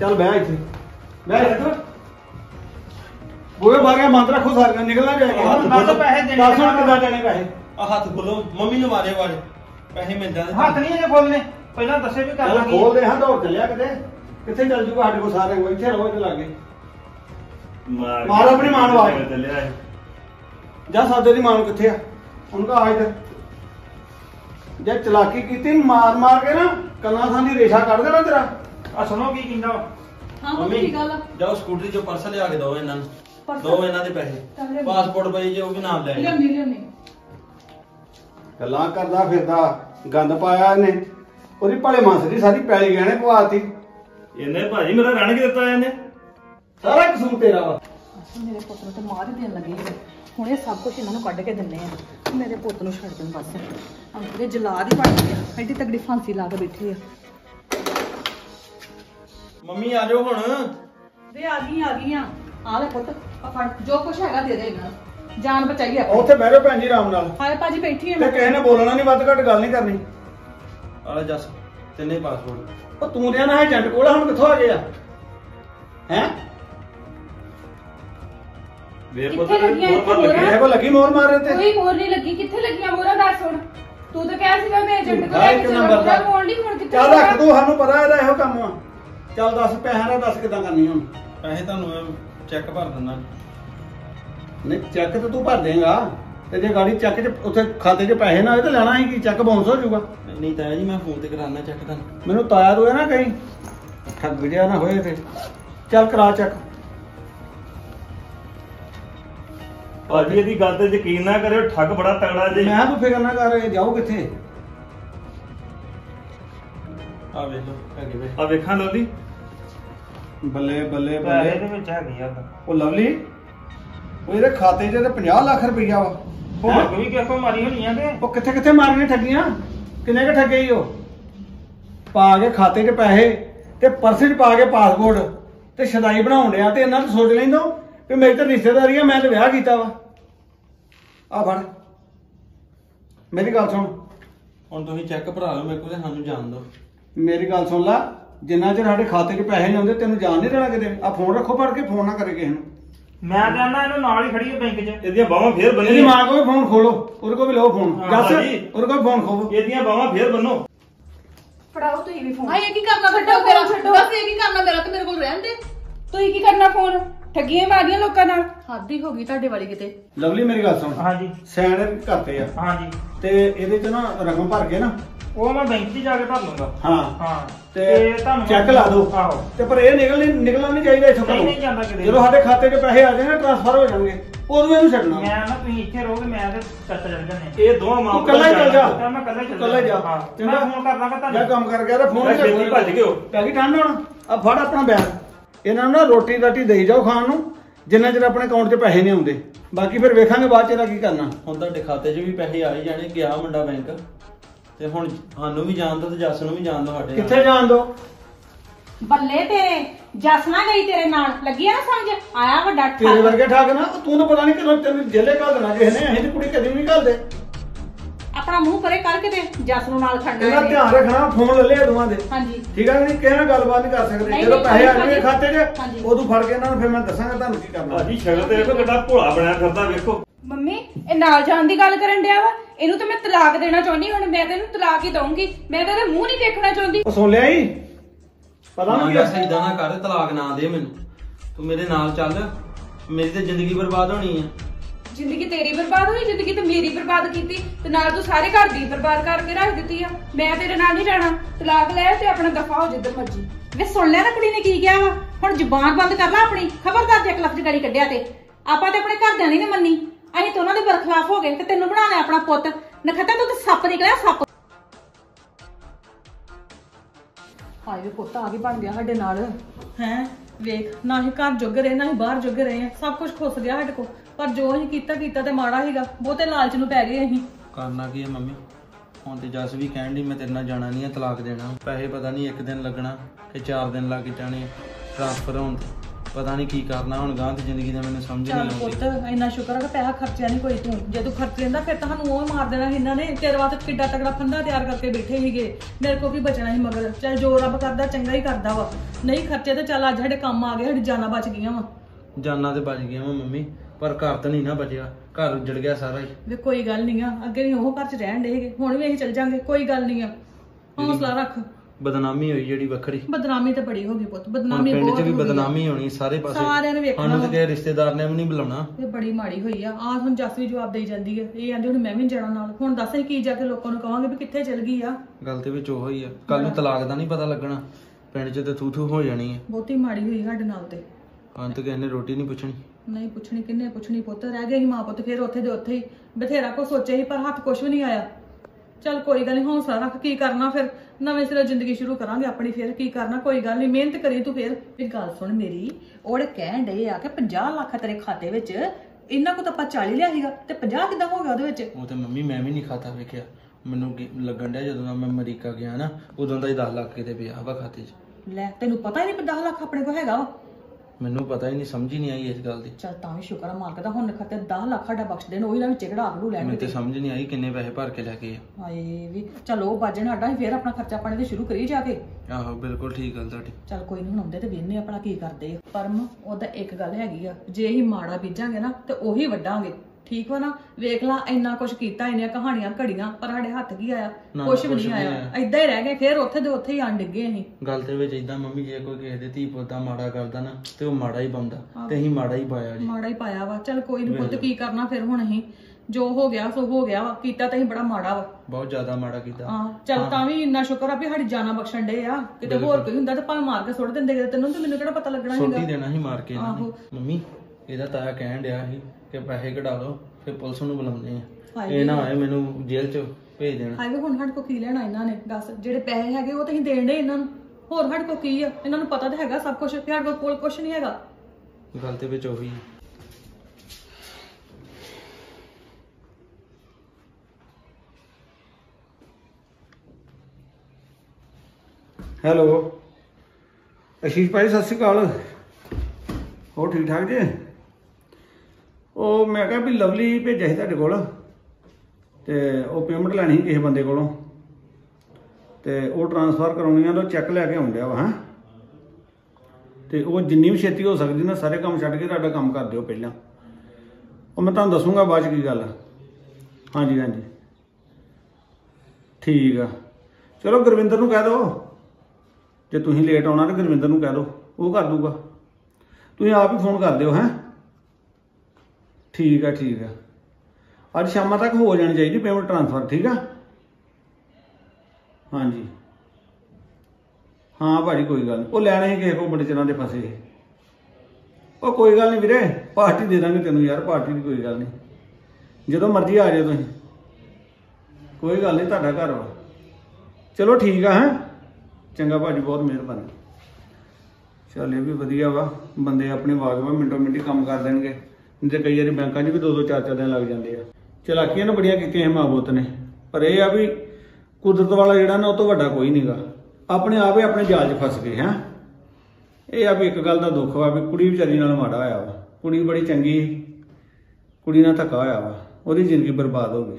ਚੱਲ ਬਹਿ ਇੱਥੇ। ਬਹਿ ਇੱਥੇ ਬੋਏ ਬਾਗੇ ਮੰਤ ਰੱਖੋ ਸਾਰੀਆਂ ਨਿਕਲਣਾ ਜਾਏਗਾ ਮੈਂ ਤਾਂ ਪੈਸੇ ਦੇਣੇ ਦੱਸ ਹੁਣ ਕਿੱਦਾਂ ਦੇਣੇ ਪੈਸੇ? ਆ ਹੱਥ ਖੋਲੋ। ਮੰਮੀ ਨੂੰ ਮਾਰੇ ਵਾਲੇ ਪੈਸੇ ਮਿਲ ਜਾਂਦੇ ਹੱਥ ਨਹੀਂ ਅਜੇ ਖੋਲਨੇ ਪਹਿਲਾਂ ਦੱਸੇ ਵੀ ਕਰ ਚੱਲ ਲਾਂਗੇ ਖੋਲਦੇ ਹਾਂ ਦੌੜ ਚੱਲਿਆ ਕਿਤੇ। ਕਿੱਥੇ ਚੱਲ ਜੂਗਾ ਸਾਡੇ ਕੋਲ ਸਾਰੇ ਕੋਲ ਇੱਥੇ ਰਹੋ ਇੱਥੇ ਲਾਗੇ ਮਾਰ ਆਪਣੀ ਮਾਂ ਨੂੰ ਆਵਾਜ਼। ਚੱਲਿਆ ਇਹ। ਜਾ ਸਾਦੇ ਦੀ ਮਾਂ ਨੂੰ ਕਿੱਥੇ ਆ? ਉਹਨੂੰ ਕਹਾ ਆ ਇੱਧਰ। ਜੇ ਚਲਾਕੀ ਕੀਤੀ ਮਾਰ ਮਾਰ ਕੇ ਨਾ ਕੰਨਾਂ ਥਾਂ ਦੀ ਰੇਸ਼ਾ ਕੱਢ ਦੇਣਾ ਤੇਰਾ। ਆ ਸੁਣੋ ਕੀ ਕਹਿੰਦਾ। ਹਾਂ ਮੰਮੀ ਕੀ ਗੱਲ ਆ? ਜਾਓ ਸਕੂਟਰੀ ਚੋਂ ਪਰਸ ਲਿਆ ਕੇ ਦਿਓ ਇਹਨਾਂ ਨੂੰ? ਦਿਓ ਇਹਨਾਂ ਦੇ ਪੈਸੇ। ਪਾਸਪੋਰਟ ਪਈ ਜੇ ਉਹ ਵੀ ਨਾਮ ਲੈ। ਲਿਆਉਂਦੀ ਲਿਆਉਂਦੀ। ਗੱਲਾਂ ਕਰਦਾ ਫਿਰਦਾ ਗੰਦ ਪਾਇਆ ਇਹਨੇ। ਉਹਦੀ ਭਲੇ ਮਾਸ ਦੀ ਸਾਰੀ ਪੈਲੀ ਗਹਿਣੇ ਪਵਾਤੀ। ਇਹਨੇ ਭਾਜੀ ਮੇਰਾ ਰਣ ਕੇ ਦਿੱਤਾ ਇਹਨੇ? ਸਾਰਾ ਕਸੂਰ ਤੇਰਾ ਵਾ। ਮੇਰੇ ਪੁੱਤ ਨੂੰ ਤੇ ਮਾਰ ਹੀ ਦੇਣ ਲੱਗੇ। ਹੁਣ ਇਹ ਸਭ ਕੁਝ ਇਹਨਾਂ ਨੂੰ ਕੱਢ ਕੇ ਦਿੰਨੇ ਆ। ਮੇਰੇ ਪੁੱਤ ਨੂੰ ਛੱਡ ਦੇਣ ਬਸ। ਜਲਾਦ ਹੀ ਬਣ ਗਿਆ ਐਡੀ ਤਗੜੀ ਫਾਂਸੀ ਲਾ ਕੇ ਬੈਠੇ ਆ। ਮੰਮੀ ਆ ਜਾਓ ਹੁਣ। ਵੇ ਆ ਗਈ ਆ ਗਈਆਂ ਆ। ਲੈ ਪੁੱਤ ਆ ਫੜ। ਜੋ ਕੁਝ ਹੈਗਾ ਦੇ ਦੇ ਇਹਨਾਂ ਨੂੰ। ਜਾਨ ਬਚਾਈ ਆਪਣੀ। ਉੱਥੇ ਬਹਿ ਜਾਓ ਭੈਣ ਜੀ ਆਰਾਮ ਨਾਲ। ਹਾਏ ਭਾਜੀ ਬੈਠੀ ਆ ਤੇ ਕਿਸੇ ਨੇ ਬੋਲਣਾ ਨਹੀਂ ਵੱਧ ਘੱਟ ਗੱਲ ਨਹੀਂ ਕਰਨੀ। ਆਲੇ ਜੱਸ ਤਿੰਨੇ ਪਾਸਪੋਰਟ ਉਹ ਤੂੰ ਰਿਆ ਨਾ ਏਜੰਟ ਕੋਲ ਆ, ਹੁਣ ਕਿੱਥੋਂ ਆ ਗਿਆ ਹੈ? ਵੇਰ ਪੁੱਤ ਕਿੱਥੇ ਲੱਗੀਆਂ ਹੋਰ ਮਤ ਇੱਥੇ ਲੱਗੀ। ਇਹ ਕੋ ਲੱਗੀ ਮੋਰ ਮਾਰ ਰਹੇ ਤੇ ਕੋਈ ਮੋਰ ਨਹੀਂ ਲੱਗੀ। ਕਿੱਥੇ ਲੱਗੀਆਂ ਮੋਰਾਂ ਦੱਸ ਹੁਣ। ਤੂੰ ਤਾਂ ਕਹਿ ਸੀਗਾ ਮੈਂ ਏਜੰਟ ਕੋਲ ਹਾਂ, ਚੱਲਾਂ ਨੰਬਰ ਦਾ। ਮੋਰਾਂ ਮੋੜ ਲਈ ਹੁਣ ਕਿੱਥੇ ਚੱਲ ਰੱਖ? ਤੂੰ ਸਾਨੂੰ ਪਤਾ ਇਹਦਾ ਇਹੋ ਕੰਮ ਆ। ਚੱਲ ਦੱਸ ਪੈਸਿਆਂ ਦਾ ਦੱਸ ਕਿਦਾਂ ਕਰਨੀ ਹੁਣ? ਪੈਸੇ ਤੁਹਾਨੂੰ ਚੈੱਕ ਭਰ ਦਿੰਦਾ। ਨਹੀਂ ਚੈੱਕ ਤੇ ਤੂੰ ਭਰ ਦੇਗਾ। ਤੇ ਜੇ ਗਾੜੀ ਚੱਕ ਚ ਉੱਥੇ ਖਾਤੇ 'ਚ ਪੈਸੇ ਨਾ ਹੋਏ ਤੇ ਲੈਣਾ ਹੀ ਕੀ? ਚੱਕ ਬਾਉਂਸ ਹੋ ਜਾਊਗਾ। ਨਹੀਂ ਤਾਇਆ ਜੀ ਮੈਂ ਫੋਨ ਤੇ ਕਰਾਉਣਾ ਚੈੱਕ ਤੁਹਾਨੂੰ ਮੈਨੂੰ ਤਾਇਆ ਦੋਇਆ ਨਾ ਕਹੀਂ। ਠੱਗ ਜਿਆ ਨਾ ਹੋਏ ਤੇ। ਚੱਲ ਕਰਾ ਚੱਕ ਭਾਜੀ ਇਹਦੀ ਗੱਲ ਤੇ ਯਕੀਨ ਨਾ ਕਰਿਓ ਠੱਗ ਬੜਾ ਤਗੜਾ ਜੀ। ਮੈਂ ਤੂੰ ਫਿਕਰ ਨਾ ਕਰ ਇਹ ਜਾਓ ਕਿੱਥੇ? ਆ ਵੇਖ ਲਓ। ਹੈਗੇ ਵੇ ਆ ਵੇਖਾਂ ਲਵਲੀ ਬੱਲੇ ਬੱਲੇ ਬੱਲੇ। ਵਿੱਚ ਹੈਗੀ ਆ ਉਹ ਲਵਲੀ ਉਹ ਇਹਦੇ ਖਾਤੇ 'ਚ ਤੇ 50 ਲੱਖ ਰੁਪਈਆ ਵਾ। ਉਹ ਹੈਂ? ਕੋਈ ਕਿਹੋ ਮਾਰੀ ਹੋਣੀ ਆ ਤੇ ਉਹ ਕਿੱਥੇ ਕਿੱਥੇ ਮਾਰਨੇ ਠੱਗੀਆਂ? ਕਿੰਨੇ ਕ ਠੱਗੇ ਈ ਉਹ? ਪਾ ਕੇ ਖਾਤੇ 'ਚ ਪੈਸੇ ਤੇ ਪਰਸ 'ਚ ਪਾ ਕੇ ਪਾਸਪੋਰਟ ਤੇ ਸ਼ਦਾਈ ਬਣਾਉਣ ਡਿਆ ਤੇ ਇਹਨਾਂ ਨੂੰ ਸੋਚ ਲੈਂਦੋ ਕਿ ਮੇਰੀ ਤਾਂ ਰਿਸ਼ਤੇਦਾਰੀ ਆ ਮੈਂ ਤਾਂ ਵਿਆਹ ਕੀਤਾ ਵਾ। ਆ ਫੜ। ਮੇਰੀ ਗੱਲ ਸੁਣ। ਹੁਣ ਤੁਸੀਂ ਚੈੱਕ ਭਰਾ ਲਓ ਮੇਰੇ ਕੋਲ ਤੇ ਸਾਨੂੰ ਜਾਣ ਦਿਓ। ਮੇਰੀ ਗੱਲ ਸੁਣ ਲਾ। ਜਿੰਨਾ ਚਿਰ ਸਾਡੇ ਖਾਤੇ 'ਚ ਪੈਸੇ ਨਹੀਂ ਆਉਂਦੇ ਤੈਨੂੰ ਜਾਣ ਨਹੀਂ ਦੇਣਾ ਕਿਤੇ। ਆ ਫੋਨ ਰੱਖੋ ਫੜ ਕੇ ਫੋਨ ਨਾ ਕਰੇ ਕਿਸੇ ਨੂੰ। ਮੈਂ ਆਨਾ ਇਹਨੂੰ ਨਾਲ ਹੀ ਖੜੀ ਹੈ ਬੈਂਕ 'ਚ। ਇਹਦੀਆਂ ਬਾਹਾਂ ਫੇਰ ਇਹਦੀ ਬੰਨੀਆਂ ਮਾਂ ਕੋਲ ਵੀ ਫੋਨ ਖੋਲੋ। ਉਹਦੇ ਕੋਲ ਵੀ ਲਓ ਫੋਨ ਹਾਂ, ਜੱਸ ਭਾਜੀ। ਉਹਦੇ ਕੋਲ ਵੀ ਫੋਨ ਖੋਲੋ। ਇਹਦੀਆਂ ਬਾਹਾਂ ਫੇਰ ਬੰਨੋ। ਫੜਾਓ ਤੁਸੀਂ ਵੀ ਫੋਨ ਹਾਏ ਇਹ ਕੀ ਕਰਨਾ? ਛੱਡੋ ਮੇਰਾ। ਛੱਡੋ। ਬਸ ਇਹ ਕੀ ਕਰਨਾ ਮੇਰਾ ਤੇ ਮੇਰੇ ਕੋਲ ਰਹਿਣ ਦੇ। ਤੁਸੀਂ ਕੀ ਕਰਨਾ ਫੋਨ ਠੱਗੀਆਂ ਮਾਰੀਆਂ ਲੋਕਾਂ ਨਾਲ? ਹੱਦ ਹੀ ਹੋ ਗਈ ਤੁਹਾਡੇ ਵਾਲੀ ਕਿਤੇ। ਲਵਲੀ ਮੇਰੀ ਗੱਲ ਸੁਣ। ਹਾਂਜੀ। ਸੈਨ ਕਰਤੇ ਆ। ਹਾਂਜੀ। ਤੇ ਇਹਦੇ 'ਚ ਨਾ ਰਕਮ ਭਰ ਕੇ ਨਾ। ਉਹ ਮੈਂ ਬੈਂਕ 'ਚ ਜਾ ਕੇ ਭਰ ਲੂੰਗਾ। ਹਾਂ। ਹਾਂ। ਤੇ ਤੁਹਾਨੂੰ ਚੈੱਕ ਲਾ ਦਿਓ। ਆਹੋ। ਤੇ ਪਰ ਇਹ ਨਿਕਲ ਨਹੀਂ ਨਿਕਲਣਾ ਨਹੀਂ ਚਾਹੀਦਾ ਇੱਥੋਂ ਨਹੀਂ। ਨਹੀਂ ਜਾਂਦਾ ਕਿਤੇ। ਜਦੋਂ ਸਾਡੇ ਖਾਤੇ 'ਚ ਪੈਸੇ ਆ ਜਾਣਗੇ ਟ੍ਰਾਂਸਫਰ ਹੋ ਜਾਣਗੇ ਉਦੋਂ ਇਹਨੂੰ ਛੱਡਣਾ। ਮੈਂ ਨਾ ਤੁਸੀਂ ਇੱਥੇ ਰਹੋਗੇ ਮੈਂ ਤੇ ਚਾਚਾ ਚੱਲ ਜਾਂਦੇ ਇਹ ਦੋਵਾਂ ਮਾਂ ਕੱਲਾ ਹੀ ਚੱਲ ਜਾ। ਮੈਂ ਚੱਲ ਕੱਲਾ ਹੀ ਜਾ। ਹਾਂ। ਚੰਗਾ। ਮੈਂ ਫੋਨ ਕਰ ਦਾਂਗਾ ਜਾਂ ਤੁਹਾਨੂੰ। ਕੰਮ ਕਰ ਗਿਆ ਤਾਂ ਫੋਨ ਮੈਂ ਛੇਤੀ ਭੱਜ ਗਿਓ। ਪੈ ਗਈ ਠੰਡ ਹੁਣ। ਆ ਫੜ ਆਪਣਾ ਬੈਗ। ਇਹਨਾਂ ਨੂੰ ਨਾ ਰੋਟੀ ਰਾਟੀ ਦੇਈ ਜਾਓ ਖਾਣ ਨੂੰ ਜਿੰਨਾ ਚਿਰ ਆਪਣੇ ਅਕਾਊਂਟ 'ਚ ਪੈਸੇ ਨਹੀਂ ਆਉਂਦੇ। ਬਾਕੀ ਫਿਰ ਵੇਖਾਂਗੇ ਬਾਅਦ 'ਚ ਇਹਦਾ ਕੀ ਕਰਨਾ। ਹੁਣ ਤੁਹਾਡੇ ਖਾਤੇ 'ਚ ਵੀ ਪੈਸੇ ਆ ਹੀ ਜਾਣੇ ਗਿਆ ਮੁੰਡਾ ਬੈਂਕ ਤੇ ਹੁਣ ਸਾਨੂੰ ਵੀ ਜਾਣ ਦਿਓ ਤੇ ਜੱਸ ਨੂੰ ਵੀ ਜਾਣ ਦਿਓ ਸਾਡੇ ਨਾਲ। ਕਿੱਥੇ ਜਾਣ ਦੋ ਬੱਲੇ ਤੇਰੇ ਜਸ ਨਾ ਗਈ ਤੇਰੇ ਨਾਲ। ਲੱਗੀ ਆ ਨਾ ਸਮਝ? ਆਇਆ ਵੱਡਾ ਤੇਰੇ ਠੱਗ। ਵਰਗੇ ਠੱਗ ਨਾ ਤੂੰ ਤਾਂ ਪਤਾ ਨਹੀਂ ਕਦੋਂ ਤੈਨੂੰ ਜੇਲੇ ਘੱਲ ਦੇਣਾ ਕਿਸੇ ਨੇ ਅਸੀਂ ਤੇ ਕੁੜੀ ਕਦੇ ਵੀ ਨਹੀਂ ਘੱਲਦੇ। ਆਪਣਾ ਮੂੰਹ ਪਰੇ ਕਰਕੇ ਤੇ ਜਸ ਨੂੰ ਨਾਲ ਖੜਨਾ ਇਹਦਾ ਇਹਨੇ। ਧਿਆਨ ਰੱਖਣਾ ਫੋਨ ਲੈ ਲਿਆ ਦੋਵਾਂ ਦੇ। ਹਾਂਜੀ। ਠੀਕ ਹੈ ਨਹੀਂ? ਕਿਸੇ ਨਾਲ ਗੱਲਬਾਤ ਨਹੀਂ ਕਰ ਸਕਦੇ। ਜਦੋਂ ਪੈਸੇ ਆ। ਜਾਣਗੇ ਖਾਤੇ 'ਚ। ਉਦੋਂ ਫੜ ਕੇ ਇਹਨਾਂ ਨੂੰ ਫਿਰ ਮੈਂ ਦੱਸਾਂਗਾ ਤੁਹਾਨੂੰ ਕੀ ਕਰਨਾ। ਭਾਜੀ ਸ਼ਕਲ ਤੇ ਵੇਖੋ ਕਿੱਡਾ ਭੋਲਾ ਬਣਿਆ ਫਿਰਦਾ ਵੇਖੋ। ਮੰਮੀ ਇਹ ਨਾਲ ਜਾਣ ਦੀ ਗੱਲ ਕਰਨ ਡਿਆ ਵਾ? ਇਹਨੂੰ ਤਾਂ ਮੈਂ ਤਲਾਕ ਦੇਣਾ ਚਾਹੁੰਦੀ ਹੁਣ ਮੈਂ ਤੈਨੂੰ ਤਲਾਕ ਹੀ ਦਊਂਗੀ। ਮੈਂ ਤਾਂ ਇਹਦਾ ਮੂੰਹ ਨਹੀਂ ਦੇਖਣਾ ਚਾਹੁੰਦੀ। ਉਹ ਸੁਣ ਲਿਆ ਹੀ ਪਤਾ ਨਹੀਂ ਕੀ ਏਦਾਂ ਨਾ ਕਰ ਤਲਾਕ ਨਾ ਦੇ ਮੈਨੂੰ। ਤੂੰ ਮੇਰੇ ਨਾਲ ਚੱਲ। ਮੇਰੀ ਤੇ ਜ਼ਿੰਦਗੀ ਬਰਬਾਦ ਹੋਣੀ ਆ। ਜ਼ਿੰਦਗੀ ਤੇਰੀ ਬਰਬਾਦ ਹੋਈ, ਜ਼ਿੰਦਗੀ ਤੇ ਮੇਰੀ ਬਰਬਾਦ ਕੀਤੀ, ਤੇ ਨਾਲ ਤੂੰ ਸਾਰੇ ਘਰ ਦੀ ਬਰਬਾਦ ਕਰਕੇ ਰੱਖ ਦਿੱਤੀ ਆ। ਮੈਂ ਤੇਰੇ ਨਾਲ ਨਹੀਂ ਜਾਣਾ, ਤਲਾਕ ਲੈ ਤੇ ਆਪਣਾ ਦਫਾ ਹੋ ਜਿੱਧਰ ਮਰਜ਼ੀ। ਵੇ ਸੁਣ ਲਿਆ ਨਾ ਕੁੜੀ ਨੇ ਕੀ ਕਿਹਾ ਵਾ? ਹੁਣ ਜ਼ੁਬਾਨ ਬੰਦ ਕਰ ਲੈ ਆਪਣੀ, ਖਬਰਦਾਰ ਜੇ ਇੱਕ ਲਫ਼ਜ਼ ਗਾੜੀ ਕੱਢਿਆ ਤੇ। ਆਪਾਂ ਤੇ ਆਪਣੇ ਘਰਦਿਆਂ ਦੀ ਨੀ ਮੰਨੀ। ਅਸੀਂ ਤੇ ਉਹਨਾਂ ਦੇ ਬਰਖਲਾਫ ਹੋ ਗਏ ਤੇ ਤੈਨੂੰ ਬਣਾ ਲਿਆ ਆਪਣਾ ਪੁੱਤ। ਨਖੱਤਾ ਤੂੰ ਤੇ ਸੱਪ ਨਿਕਲਿਆ, ਸੱਪ। ਹਾਏ ਪੁੱਤ, ਆ ਕੀ ਬਣ ਗਿਆ ਸਾਡੇ ਨਾਲ? ਹੈ? ਵੇਖ, ਨਾ ਹੀ ਘਰ ਜੁਗ ਰਹੇ, ਨਾ ਹੀ ਬਾਹਰ ਜੁਗ ਰਹੇ ਆ। ਸਭ ਕੁਝ ਖੁੱਸ ਗਿਆ ਸਾਡੇ ਕੋ ਪਰ ਜੋ ਅਸੀਂ ਕੀਤਾ ਕੀਤਾ ਤੇ ਮਾੜਾ ਹੀਗਾ ਬਹੁਤੇ ਲਾਲਚ ਨੂੰ ਪੈ ਗਏ ਅਸੀਂ। ਕਰਨਾ ਕੀ ਹੈ ਮੰਮੀ? ਹੁਣ ਤੇ ਜਸ ਵੀ ਕਹਿਣ ਦੀ ਮੈਂ ਤੇਰੇ ਨਾਲ ਜਾਣਾ ਨਹੀਂ ਆ, ਤਲਾਕ ਦੇਣਾ। ਪੈਸੇ ਪਤਾ ਨਹੀਂ ਇੱਕ ਦਿਨ ਲੱਗਣਾ ਕਿ ਚਾਰ ਦਿਨ ਲੱਗ ਜਾਣੇ ਟ੍ਰਾਂਸਫਰ ਹੋਣ ਤੇ। ਪਤਾ ਨਹੀਂ ਕੀ ਕਰਨਾ ਹੁਣ ਗਾਂ ਦੀ ਜ਼ਿੰਦਗੀ ਦਾ ਮੈਨੂੰ ਸਮਝ ਚੱਲ ਨਹੀਂ ਪੁੱਤ ਆਉਂਦੀ ਇੰਨਾ ਸ਼ੁਕਰ ਆ ਕਿ ਪੈਸਾ ਖਰਚਿਆ ਨਹੀਂ ਕੋਈ ਤੂੰ। ਜੇ ਤੂੰ ਖਰਚ ਲੈਂਦਾ ਫਿਰ ਤੁਹਾਨੂੰ ਉਹ ਮਾਰ ਦੇਣਾ ਸੀ ਇਹਨਾਂ ਨੇ। ਤੇਰੇ ਵਾਸਤੇ ਕਿੱਡਾ ਤਗੜਾ ਫੰਦਾ ਤਿਆਰ ਕਰਕੇ ਬੈਠੇ ਸੀਗੇ। ਮੇਰੇ ਕੋ ਕੀ ਬਚਣਾ ਸੀ ਮਗਰ। ਚੱਲ ਜੋ ਰੱਬ ਕਰਦਾ ਚੰਗਾ ਹੀ ਕਰਦਾ ਵਾ। ਨਹੀਂ ਖਰਚੇ ਤੇ ਚੱਲ ਅੱਜ ਸਾਡੇ ਕੰਮ ਆ ਗਏ ਸਾਡੀ ਜਾਨਾਂ ਬਚ ਗਈਆਂ ਵਾ। ਜਾਨਾਂ ਤੇ ਬਚ ਗਿਆ ਵਾ ਮੰਮੀ ਪਰ ਘਰ ਤਾਂ ਨਹੀਂ ਨਾ ਬਚਿਆ। ਘਰ ਉੱਜੜ ਗਿਆ ਸਾਰਾ ਹੀ। ਵੀ ਕੋਈ ਗੱਲ ਨਹੀਂ ਆ ਅੱਗੇ ਵੀ ਉਹ ਘਰ ਚ ਰਹਿਣ ਦੇਗੇ ਹੁਣ ਵੀ ਅਸੀਂ ਚੱਲ ਜਾਾਂਗੇ ਕੋਈ ਗੱਲ ਨਹੀਂ ਆ। ਹੌਸਲਾ ਰੱਖ। ਬਦਨਾਮੀ ਹੋਈ ਜਿਹੜੀ ਵੱਖਰੀ। ਬਦਨਾਮੀ ਤਾਂ ਬੜੀ ਹੋ ਗਈ ਪੁੱਤ ਹੁਣ ਬਦਨਾਮੀ ਪਿੰਡ 'ਚ ਬਹੁਤ ਵੀ ਹੋ ਗਈ ਆ। ਬਦਨਾਮੀ ਹੋਣੀ ਸਾਰੇ ਪਾਸੇ। ਸਾਰਿਆਂ ਨੇ ਵੇਖਣਾ ਸਾਨੂੰ। ਤਾਂ ਕਿਸੇ ਰਿਸ਼ਤੇਦਾਰ ਨੇ ਵੀ ਨਹੀਂ ਬੁਲਾਉਣਾ। ਇਹ ਬੜੀ ਮਾੜੀ ਹੋਈ ਆ। ਆ ਹੁਣ ਜੱਸ ਵੀ ਜਵਾਬ ਦੇਈ ਜਾਂਦੀ ਹੈ ਇਹ ਆਂਦੀ ਹੁਣ ਮੈਂ ਵੀ ਨੀ ਜਾਣਾ ਨਾਲ। ਹੁਣ ਦੱਸ ਕੀ ਜਾ ਕੇ ਲੋਕਾਂ ਨੂੰ ਕਵਾਂਗੇ ਵੀ ਕਿੱਥੇ ਚਲ ਗਈ ਆ? ਗੱਲ ਤੇ ਵਿੱਚ ਉਹ ਹੀ ਆ। ਕੱਲ ਨੂੰ ਤਲਾਕ ਦਾ ਨਹੀਂ ਪਤਾ ਲੱਗਣਾ। ਪਿੰਡ 'ਚ ਤੇ ਥੂ ਥੂ ਹੋ ਜਾਣੀ ਹੈ ਬਹੁਤੀ ਮਾੜੀ ਹੋਈ ਸਾਡੇ ਨਾਲ ਤੇ। ਅੰਤ ਕਿਸੇ ਨੇ ਰੋਟੀ ਨਹੀਂ ਪੁੱਛਣੀ। ਨਹੀਂ ਪੁੱਛਣੀ ਕਿੰਨੇ ਪੁੱਛਣੀ ਪੁੱਤ। ਰਹਿ ਗਏ ਸੀ ਮਾਂ ਪੁੱਤ ਫਿਰ ਉੱਥੇ ਦੇ ਉੱਥੇ ਹੀ ਬਥੇਰਾ ਕੋ ਸੋਚਿਆ ਸੀ ਪਰ ਹੱਥ ਕੁਛ ਵੀ ਨਹੀਂ ਆਇਆ। ਚੱਲ ਕੋਈ ਗੱਲ ਨਹੀਂ ਹੌਸਲਾ ਰੱਖ ਕੀ ਕਰਨਾ ਫਿਰ? ਨਵੇਂ ਸਿਰੇ ਜ਼ਿੰਦਗੀ ਸ਼ੁਰੂ ਕਰਾਂਗੇ ਆਪਣੀ ਫਿਰ ਕੀ ਕਰਨਾ? ਕੋਈ ਗੱਲ ਨਹੀਂ ਮਿਹਨਤ ਕਰੀ ਤੂੰ ਫਿਰ। ਇਹ ਗੱਲ ਸੁਣ ਮੇਰੀ ਉਹੜੇ ਕਹਿਣ ਡਏ ਆ ਕਿ 50 ਲੱਖ ਤੇਰੇ ਖਾਤੇ ਵਿੱਚ ਇਹਨਾਂ ਕੋ ਤਾਂ ਆਪਾਂ 40 ਲਿਆ ਸੀਗਾ ਤੇ 50 ਕਿੱਦਾਂ ਹੋ ਗਿਆ ਉਹਦੇ ਵਿੱਚ? ਉਹ ਤੇ ਮੰਮੀ ਮੈਂ ਵੀ ਨਹੀਂ ਖਾਤਾ ਵੇਖਿਆ। ਮੈਨੂੰ ਕੀ- ਲੱਗਣ ਡਿਆ ਜਦੋਂ ਦਾ ਮੈਂ ਅਮਰੀਕਾ ਗਿਆ ਨਾ ਉਦੋਂ ਦਾ ਹੀ 10 ਲੱਖ ਕਿਤੇ ਪਿਆ ਵਾ ਖਾਤੇ 'ਚ। ਲੈ ਤੈਨੂੰ ਪਤਾ ਹੀ ਨਹੀਂ 10 ਲੱਖ ਆਪਣੇ ਕੋਲ ਹੈਗਾ ਵਾ। ਮੈਨੂੰ ਪਤਾ ਹੀ ਨਹੀਂ ਸਮਝ ਹੀ ਨਹੀਂ ਆਈ ਇਸ ਗੱਲ ਦੀ। ਚੱਲ ਤਾਂ ਵੀ ਸ਼ੁਕਰ ਆ ਮਾਲਕ ਦਾ ਹੁਣ ਖਾਤੇ 10 ਲੱਖ ਸਾਡਾ ਬਖਸ਼ ਦੇਣ ਉਹੀ ਨਾ ਵਿੱਚ ਕਢਾ ਕਢੂ ਲੈਣ ਮੈਨੂੰ ਤੇ ਸਮਝ ਨਹੀਂ ਆਈ ਕਿੰਨੇ ਪੈਸੇ ਭਰ ਕੇ ਲੈ ਕੇ ਹਾਏ ਵੀ ਚਲ ਬਾਜਣ ਸਾਡਾ ਅਸੀਂ ਫੇਰ ਆਪਣਾ ਖਰਚਾ ਪਾਣੀ ਤੇ ਸ਼ੁਰੂ ਕਰੀ ਜਾ ਕੇ। ਆਹੋ ਬਿਲਕੁਲ ਠੀਕ ਗੱਲ ਤੁਹਾਡੀ। ਚੱਲ ਕੋਈ ਨਹੀਂ ਹੁਣ ਆਉਂਦੇ ਤੇ ਵੇਖਨੇ ਆਪਣਾ ਕੀ ਕਰਦੇ ਆ। ਪਰਮ ਉਹਦਾ ਇੱਕ ਗੱਲ ਹੈਗੀ ਆ ਜੇ ਅਸੀਂ ਮਾੜਾ ਬੀਜਾਂਗੇ ਨਾ ਤੇ ਉਹੀ ਵੱਢਾਂਗੇ। ਠੀਕ ਵਾ ਨਾ? ਵੇਖ ਲਾ ਇੰਨਾ ਕੁਝ ਕੀਤਾ ਇੰਨੀਆਂ ਕਹਾਣੀਆਂ ਘੜੀਆਂ ਪਰ ਸਾਡੇ ਹੱਥ ਕੀ ਆਇਆ? ਨਾ, ਕੁਝ ਵੀ ਕੁਛ ਨਹੀਂ ਆਇਆ। ਏਦਾਂ ਹੀ ਰਹਿ ਗਏ ਫਿਰ ਉੱਥੇ ਦੇ ਉੱਥੇ ਹੀ ਆਣ ਡਿੱਗੇ ਅਸੀਂ। ਗੱਲ ਦੇ ਵਿੱਚ ਇਦਾਂ ਮੰਮੀ ਜੇ ਕੋਈ ਕਿਸੇ ਦੇ ਧੀ ਪੁੱਤ ਦਾ ਮਾੜਾ ਕਰਦਾ ਨਾ ਤੇ ਉਹ ਮਾੜਾ ਹੀ ਪਾਉਂਦਾ ਤੇ ਅਸੀਂ ਮਾੜਾ ਹੀ ਪਾਇਆ ਜੀ। ਮਾੜਾ ਹੀ ਪਾਇਆ ਵਾ। ਚੱਲ ਕੋਈ ਨਹੀਂ ਪੁੱਤ ਕੀ ਕਰਨਾ ਫਿਰ ਹੁਣ ਅਸੀਂ? ਜੋ ਹੋ ਗਿਆ ਸੋ ਹੋ ਗਿਆ ਵਾ। ਕੀਤਾ ਤਾਂ ਅਸੀਂ ਬੜਾ ਮਾੜਾ ਵਾ। ਬਹੁਤ ਜ਼ਿਆਦਾ ਮਾੜਾ ਕੀਤਾ। ਹਾਂ ਚੱਲ ਤਾਂ ਵੀ ਇੰਨਾ ਸ਼ੁਕਰ ਆ ਵੀ ਸਾਡੀ ਜਾਨਾਂ ਬਖਸ਼ਣ ਡੇ ਆ। ਕਿਤੇ ਹੋਰ ਕੋਈ ਹੁੰਦਾ ਤਾਂ ਭਾਵੇਂ ਮਾਰ ਕੇ ਸੁੱਟ ਦਿੰਦੇ ਕਿਤੇ ਤੈਨੂੰ ਤੇ ਮੈਨੂੰ ਕਿਹੜਾ ਪਤਾ ਲੱਗਣਾ ਸੁੱਟ ਹੀ ਸੀਗਾ ਦੇਣਾ ਸੀ ਮਾਰ ਕੇ ਇਹਨਾਂ ਨੇ। ਆਹੋ। ਮੰਮੀ ਇਹਦਾ ਤਾਇਆ ਕਹਿਣ ਡਿਆ ਸੀ ਕਿ ਪੈਸੇ ਕਢਾ ਲਓ ਫਿਰ ਪੁਲਿਸ ਨੂੰ ਬੁਲਾਉਂਦੇ ਆ। ਇਹ ਨਾ ਹੋਏ ਮੈਨੂੰ ਜੇਲ੍ਹ 'ਚ ਭੇਜ ਦੇਣ। ਵੇ ਹੁਣ ਸਾਡੇ ਕੋ ਕੀ ਲੈਣਾ ਇਹਨਾਂ ਨੇ? ਦੱਸ ਜਿਹੜੇ ਪੈਸੇ ਹੈਗੇ ਉਹ ਤਾਂ ਅਸੀਂ ਦੇਣ ਦੇ ਇਹਨਾਂ ਨੂੰ। ਹੋਰ ਸਾਡੇ ਕੋ ਕੀ ਆ? ਇਹਨਾਂ ਨੂੰ ਪਤਾ ਤਾਂ ਹੈਗਾ ਸਭ ਕੁਝ ਸਾਡੇ ਕੋਲ ਕੋਲ ਕੁਝ ਨਹੀਂ ਹੈਗਾ। ਗੱਲ ਦੇ ਵਿੱਚ ਉਹੀ ਹੈਲੋ। ਅਸ਼ੀਸ਼ ਭਾਈ ਸਤਿ ਸ਼੍ਰੀ ਅਕਾਲ। ਹੋ ਠੀਕ ਠਾਕ ਜੀ? ਉਹ ਮੈਂ ਕਿਹਾ ਵੀ ਲਵਲੀ ਭੇਜਿਆ ਸੀ ਤੁਹਾਡੇ ਕੋਲ ਤੇ ਉਹ ਪੇਮੈਂਟ ਲੈਣੀ ਸੀ ਕਿਸੇ ਬੰਦੇ ਕੋਲੋਂ ਤੇ ਉਹ ਟ੍ਰਾਂਸਫਰ ਕਰਾਉਣੀ ਆ ਤਾਂ ਚੈੱਕ ਲੈ ਕੇ ਆਉਂਦਿਆ ਵਾ, ਹਾਂ? ਤੇ ਉਹ ਜਿੰਨੀ ਵੀ ਛੇਤੀ ਹੋ ਸਕਦੀ ਨਾ, ਸਾਰੇ ਕੰਮ ਛੱਡ ਕੇ ਤੁਹਾਡਾ ਕੰਮ ਕਰ ਦਿਓ ਪਹਿਲਾਂ। ਉਹ ਮੈਂ ਤੁਹਾਨੂੰ ਦੱਸੂਗਾ ਬਾਅਦ ਚ ਕੀ ਗੱਲ ਹਾਂਜੀ ਹਾਂਜੀ। ਠੀਕ ਆ। ਚਲੋ ਗੁਰਵਿੰਦਰ ਨੂੰ ਕਹਿ ਦਿਓ ਜੇ ਤੁਸੀਂ ਲੇਟ ਆਉਣਾ ਤਾਂ ਗੁਰਵਿੰਦਰ ਨੂੰ ਕਹਿ ਦਿਓ ਉਹ ਕਰ ਦੂਗਾ। ਤੁਸੀਂ ਆਪ ਹੀ ਫੋਨ ਕਰ ਦਿਓ, ਹੈਂ? ਠੀਕ ਆ ਠੀਕ ਆ। ਅੱਜ ਸ਼ਾਮਾਂ ਤੱਕ ਹੋ ਜਾਣੀ ਚਾਹੀਦੀ ਪੇਮੈਂਟ ਟ੍ਰਾਂਸਫਰ ਠੀਕ ਆ? ਹਾਂਜੀ। ਹਾਂ ਭਾਜੀ, ਕੋਈ ਗੱਲ ਨੀ। ਉਹ ਲੈਣੇ ਸੀ ਕਿਸੇ ਕੋ ਬੜੇ ਚਿਰਾਂ ਦੇ ਫਸੇ ਸੀ। ਉਹ ਕੋਈ ਗੱਲ ਨਹੀਂ ਵੀਰੇ, ਪਾਰਟੀ ਦੇ ਦਾਂਗੇ ਤੈਨੂੰ ਯਾਰ, ਪਾਰਟੀ ਦੀ ਕੋਈ ਗੱਲ ਨਹੀਂ ਜਦੋਂ ਮਰਜ਼ੀ ਆ ਜਾਓ ਤੁਸੀਂ। ਕੋਈ ਗੱਲ ਨਹੀਂ ਤੁਹਾਡਾ ਘਰ ਵਾ। ਚਲੋ ਠੀਕ ਆ, ਹੈਂ। ਚੰਗਾ ਭਾਜੀ, ਬਹੁਤ ਮਿਹਰਬਾਨੀ। ਚੱਲ ਇਹ ਵੀ ਵਧੀਆ ਵਾ। ਬੰਦੇ ਆਪਣੇ ਵਾਗਵਾ ਮਿੰਟੋ ਮਿੰਟੀ ਕੰਮ ਕਰ ਦੇਣਗੇ। ਤੇ ਕਈ ਵਾਰੀ ਬੈਂਕਾਂ 'ਚ ਵੀ ਦੋ ਦੋ ਚਾਰ ਚਾਰ ਦਿਨ ਲੱਗ ਜਾਂਦੇ ਆ। ਚਲਾਕੀਆਂ ਨਾ ਬੜੀਆਂ ਕੀਤੀਆਂ ਇਹ ਮਾਂ ਪੁੱਤ ਨੇ। ਪਰ ਇਹ ਆ ਵੀ ਕੁਦਰਤ ਵਾਲਾ ਜਿਹੜਾ ਨਾ, ਉਹ ਤੋਂ ਵੱਡਾ ਕੋਈ ਨਹੀਂਗਾ ਆਪਣੇ ਆਪ ਹੀ ਆਪਣੇ ਜਾਲ 'ਚ ਫਸ ਗਏ, ਹੈਂ। ਇਹ ਆ ਵੀ ਇੱਕ ਗੱਲ ਦਾ ਦੁੱਖ ਵਾ ਵੀ ਕੁੜੀ ਵਿਚਾਰੀ ਨਾਲ ਮਾੜਾ ਹੋਇਆ ਵਾ। ਕੁੜੀ ਬੜੀ ਚੰਗੀ ਕੁੜੀ ਨਾਲ ਧੱਕਾ ਹੋਇਆ ਵਾ। ਉਹਦੀ ਜ਼ਿੰਦਗੀ ਬਰਬਾਦ ਹੋ ਗਈ।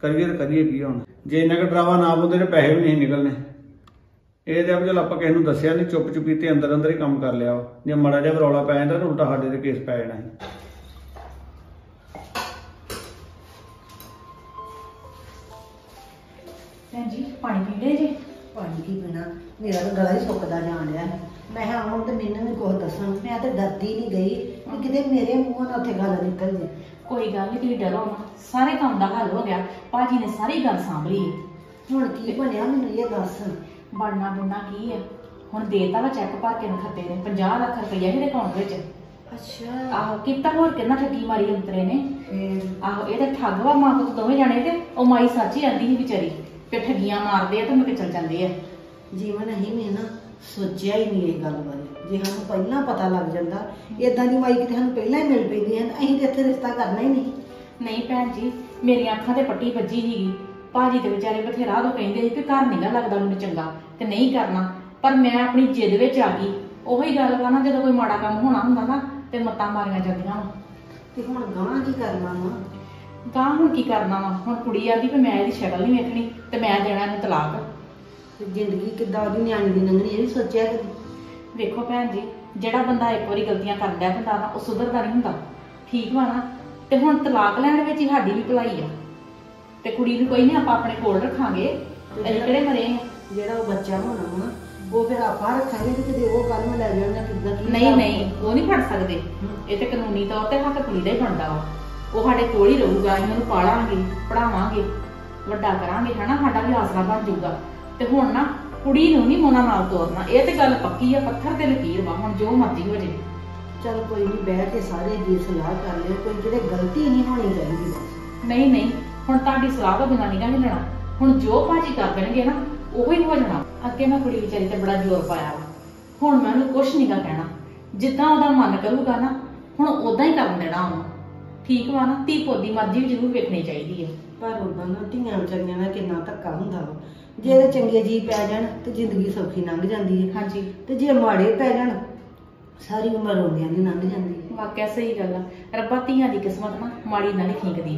ਕਰੀਏ ਤਾਂ ਕਰੀਏ ਕੀ ਹੁਣ। ਜੇ ਇੰਨਾ ਕੁ ਡਰਾਵਾ ਨਾ ਪਾਉਂਦੇ ਨੇ ਪੈਸੇ ਵੀ ਨਹੀਂ ਨਿਕਲਣੇ। ਇਹ ਤੇ ਆਪਾਂ ਵੀ ਆਪਾਂ ਕਿਸੇ ਨੂੰ ਦੱਸਿਆ ਨਹੀਂ ਚੁੱਪ ਚੁਪੀ ਤੇ ਅੰਦਰ ਅੰਦਰ ਹੀ ਕੰਮ ਕਰ ਲਿਆ ਵਾ। ਜੇ ਮਾੜਾ ਜਿਹਾ ਰੌਲਾ ਪੈ ਜਾਂਦਾ, ਤਾਂ ਉਲਟਾ ਸਾਡੇ ਤੇ ਕੇਸ ਪੈ ਜਾਣਾ ਸੀ। ਭੈਣ ਜੀ ਪਾਣੀ ਪੀਂਦੇ ਜੇ? ਪਾਣੀ ਕੀ ਪੀਣਾ? ਮੇਰਾ ਤਾਂ ਗਲਾ ਹੀ ਸੁੱਕਦਾ ਜਾਣ ਡਿਆ। ਹੈ ਮੈਂ ਕਿਹਾ ਹੁਣ ਤੇ ਮੈਨੂੰ ਵੀ ਕੁਝ ਦੱਸਣ ਮੈਂ ਤੇ ਡਰਦੀ ਨਹੀਂ ਗਈ ਵੀ ਕਿਤੇ ਮੇਰੇ ਮੂੰਹੋਂ ਨਾ ਉੱਥੇ ਗੱਲ ਨਿਕਲ ਜੇ। ਕੋਈ ਗੱਲ ਨਹੀਂ ਤੁਸੀਂ ਡਰੋ ਨਾ। ਸਾਰੇ ਕੰਮ ਦਾ ਹੱਲ ਹੋ ਗਿਆ। ਭਾਜੀ ਨੇ ਸਾਰੀ ਗੱਲ ਸਾਂਭ ਲਈ ਹੈ। ਹੁਣ ਕੀ ਬਣਿਆ ਮੈਨੂੰ ਇਹ ਦੱਸ। ਬਣਨਾ ਬੁਣਨਾ ਕੀ ਆ ਹੁਣ ਦੇਤਾ ਵਾ ਚੈੱਕ ਭਰ ਕੇ ਨਖੱਤੇ ਨੇ 50 ਲੱਖ ਰੁਪਈਆ ਇਹਦੇ ਅਕਾਊਂਟ ਵਿੱਚ। ਅੱਛਾ। ਆਹੋ ਕੀਤਾ ਹੋਰ ਕਿੰਨਾ ਠੱਗੀ ਮਾਰੀ ਅੰਤਰੇ ਨੇ? ਆਹੋ ਇਹ ਤਾਂ ਠੱਗ ਵਾ ਮਾਂ ਪੁੱਤ ਦੋਵੇਂ ਜਾਣੇ ਤੇ ਉਹ ਮਾਈ ਸੱਚੀ ਆਂਦੀ ਸੀ ਵਿਚਾਰੀ। ਤੇ ਠੱਗੀਆਂ ਮਾਰਦੇ ਆ ਤੇ ਮੁੜ ਕੇ ਚਲ ਜਾਂਦੇ ਆ। ਜੀਵਨ ਅਸੀਂ ਵੀ ਨਾ ਸੋਚਿਆ ਹੀ ਨਹੀਂ ਇਹ ਗੱਲ ਬਾਰੇ। ਜੇ ਸਾਨੂੰ ਪਹਿਲਾਂ ਪਤਾ ਲੱਗ ਜਾਂਦਾ ਇਦਾਂ ਦੀ ਮਾਈ ਕਿਤੇ ਸਾਨੂੰ ਪਹਿਲਾਂ ਹੀ ਮਿਲ ਪੈਂਦੀ ਹੈ ਅਸੀਂ ਤੇ ਇੱਥੇ ਰਿਸ਼ਤਾ ਕਰਨਾ ਹੀ ਨਹੀਂ। ਨਹੀਂ ਭੈਣ ਜੀ ਮੇਰੀਆਂ ਅੱਖਾਂ ਤੇ ਪੱਟੀ ਵੱਜੀ ਸੀਗੀ। ਭਾਜੀ ਤੇ ਵਿਚਾਰੇ ਬਥੇਰਾ ਤੋਂ ਕਹਿੰਦੇ ਸੀ ਕਿ ਘਰ ਨਹੀਂਗਾ ਲੱਗਦਾ ਮੈਨੂੰ ਚੰਗਾ ਤੇ ਨਹੀਂ ਕਰਨਾ। ਪਰ ਮੈਂ ਆਪਣੀ ਜਿੱਦ ਵਿੱਚ ਆ ਗਈ। ਉਹੀ ਗੱਲ ਵਾ ਨਾ ਜਦੋਂ ਕੋਈ ਮਾੜਾ ਕੰਮ ਹੋਣਾ ਹੁੰਦਾ ਨਾ ਤੇ ਮੱਤਾਂ ਮਾਰੀਆਂ ਜਾਂਦੀਆਂ ਤੇ ਹੁਣ ਗਾਂ ਕੀ ਕਰਨਾ ਵਾ? ਗਾਂ ਹੁਣ ਕੀ ਕਰਨਾ ਵਾ? ਹੁਣ ਕੁੜੀ ਆਦੀ ਵੀ ਮੈਂ ਇਹਦੀ ਸ਼ਕਲ ਨਹੀਂ ਵੇਖਣੀ ਤੇ ਮੈਂ ਦੇਣਾ ਇਹਨੂੰ ਤਲਾਕ। ਤੇ ਜ਼ਿੰਦਗੀ ਕਿੱਦਾਂ ਉਹਦੀ ਨਿਆਣੀ ਦੀ ਲੰਘਣੀ ਇਹ ਵੀ ਸੋਚਿਆ ਕਦੀ? ਵੇਖੋ ਭੈਣ ਜੀ ਜਿਹੜਾ ਬੰਦਾ ਇੱਕ ਵਾਰੀ ਗਲਤੀਆਂ ਕਰਦਾ ਹੁੰਦਾ ਨਾ ਉਹ ਸੁਧਰਦਾ ਨਹੀਂ ਹੁੰਦਾ। ਠੀਕ ਵਾ ਨਾ? ਤੇ ਹੁਣ ਤਲਾਕ ਲੈਣ ਵਿੱਚ ਹੀ ਸਾਡੀ ਵੀ ਭਲਾਈ ਆ। ਤੇ ਕੁੜੀ ਨੂੰ ਕੋਈ ਨਹੀਂ ਆਪਾਂ ਆਪਣੇ ਕੋਲ ਰੱਖਾਂਗੇ। ਅਸੀਂ ਕਿਹੜੇ ਮਰੇ ਆ? ਜਿਹੜਾ ਉਹ ਬੱਚਾ ਹੋਣਾ ਵਾ ਉਹ ਫਿਰ ਆਪਾਂ ਰੱਖਾਂਗੇ ਤੇ ਕਿਤੇ ਉਹ ਕੱਲ ਨੂੰ ਲੈ ਜਾਣਾ ਕਿੱਦਾਂ ਕੀ ਨਹੀਂ ਨਹੀਂ ਉਹ ਨਹੀਂ ਫੜ ਸਕਦੇ। ਇਹ ਤੇ ਕਾਨੂੰਨੀ ਤੌਰ ਤੇ ਹੱਕ ਕੁੜੀ ਦਾ ਹੀ ਬਣਦਾ ਵਾ। ਉਹ ਸਾਡੇ ਕੋਲ ਹੀ ਰਹੂਗਾ ਅਸੀਂ ਉਹਨੂੰ ਪਾਲਾਂਗੇ ਪੜਾਵਾਂਗੇ ਵੱਡਾ ਕਰਾਂਗੇ ਹਨਾ? ਸਾਡਾ ਵੀ ਆਸਰਾ ਬਣ ਜਾਊਗਾ। ਤੇ ਹੁਣ ਨਾ ਕੁੜੀ ਨੂੰ ਨਹੀਂ ਮੋਨਾ ਨਾਲ ਤੋਰਨਾ। ਇਹ ਤੇ ਗੱਲ ਪੱਕੀ ਆ ਪੱਥਰ ਤੇ ਲਕੀਰ ਵਾ ਹੁਣ ਜੋ ਮਰਜ਼ੀ ਹੋ ਜੇ। ਚੱਲ ਕੋਈ ਨਹੀਂ ਬਹਿ ਕੇ ਸਾਰੇ ਜੀ ਸਲਾਹ ਕਰ ਲਿਓ ਕੋਈ ਜਿਹੜੇ ਗਲਤੀ ਨਹੀਂ ਹੋਣੀ ਚਾਹੀਦੀ ਨਹੀਂ ਨਹੀਂ ਹੁਣ ਤੁਹਾਡੀ ਸਲਾਹ ਤੋਂ ਬਿਨਾਂ ਨਹੀਂ ਗਾ ਹਿੱਲਣਾ ਹੁਣ ਜੋ ਭਾਜੀ ਕਰ ਦੇਣਗੇ ਨਾ ਉਹੋ ਹੀ ਹੋ ਜਾਣਾ। ਅੱਗੇ ਮੈਂ ਕੁੜੀ ਵਿਚਾਰੀ ਤੇ ਬੜਾ ਜ਼ੋਰ ਪਾਇਆ ਵਾ। ਹੁਣ ਮੈਂ ਉਹਨੂੰ ਕੁਛ ਨਹੀਂ ਗਾ ਕਹਿਣਾ। ਜਿੱਦਾਂ ਉਹਦਾ ਮਨ ਕਰੂਗਾ ਨਾ ਹੁਣ ਉਦਾਂ ਹੀ ਕਰਨ ਦੇਣਾ ਉਹਨੂੰ। ਠੀਕ ਵਾ ਨਾ ਧੀ ਪੁੱਤ ਦੀ ਮਰਜ਼ੀ ਵੀ ਜ਼ਰੂਰ ਵੇਖਣੀ ਚਾਹੀਦੀ ਹੈ ਪਰ ਉਹਨਾਂ ਨੂੰ ਧੀਆਂ ਵਿਚਾਰੀਆਂ ਦਾ ਕਿੰਨਾ ਧੱਕਾ ਹੁੰਦਾ ਵਾ। ਜੇ ਇਹਦੇ ਚੰਗੇ ਜੀ ਪੈ ਜਾਣ ਤੇ ਜ਼ਿੰਦਗੀ ਸੌਖੀ ਲੰਘ ਜਾਂਦੀ ਹੈ ਹਾਂਜੀ। ਤੇ ਜੇ ਮਾੜੇ ਪੈ ਜਾਣ ਸਾਰੀ ਉਮਰ ਰੋਂਦਿਆਂ ਦੀ ਲੰਘ ਜਾਂਦੀ ਹੈ ਵਾਕਿਆ ਸਹੀ ਗੱਲ ਆ। ਰੱਬਾ ਧੀਆਂ ਦੀ ਕਿਸਮਤ ਨਾ ਮਾੜੀ ਨਾਲ ਹੀ ਖੀਂਕਦੀ